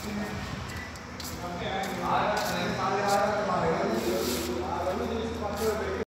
आज